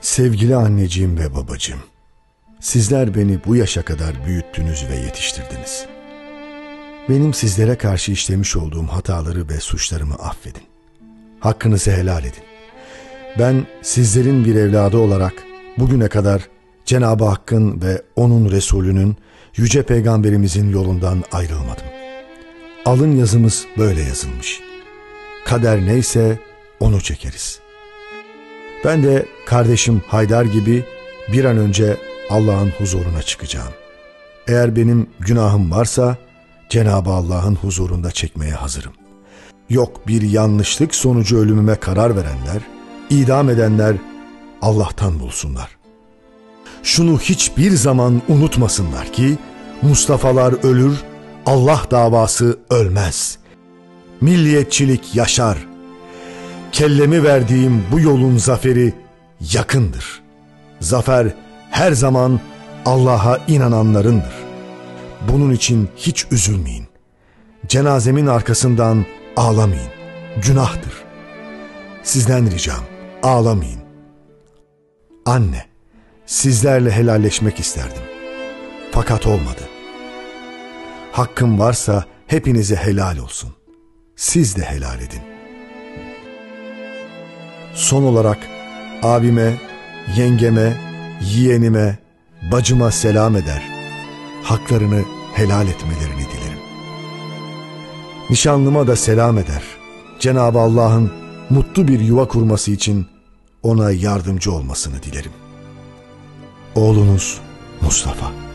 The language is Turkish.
Sevgili anneciğim ve babacığım, sizler beni bu yaşa kadar büyüttünüz ve yetiştirdiniz. Benim sizlere karşı işlemiş olduğum hataları ve suçlarımı affedin. Hakkınızı helal edin. Ben sizlerin bir evladı olarak bugüne kadar Cenab-ı Hakk'ın ve O'nun Resulünün, Yüce Peygamberimizin yolundan ayrılmadım. Alın yazımız böyle yazılmış. Kader neyse onu çekeriz. Ben de kardeşim Haydar gibi bir an önce Allah'ın huzuruna çıkacağım. Eğer benim günahım varsa Cenab-ı Allah'ın huzurunda çekmeye hazırım. Yok bir yanlışlık sonucu ölümüme karar verenler, idam edenler Allah'tan bulsunlar. Şunu hiçbir zaman unutmasınlar ki Mustafa'lar ölür, Allah davası ölmez. Milliyetçilik yaşar. Kellemi verdiğim bu yolun zaferi yakındır. Zafer her zaman Allah'a inananlarındır. Bunun için hiç üzülmeyin. Cenazemin arkasından ağlamayın. Günahtır. Sizden ricam ağlamayın. Anne, sizlerle helalleşmek isterdim. Fakat olmadı. Hakkım varsa hepinize helal olsun. Siz de helal edin. Son olarak abime, yengeme, yeğenime, bacıma selam eder. Haklarını helal etmelerini dilerim. Nişanlıma da selam eder. Cenab-ı Allah'ın mutlu bir yuva kurması için ona yardımcı olmasını dilerim. Oğlunuz Mustafa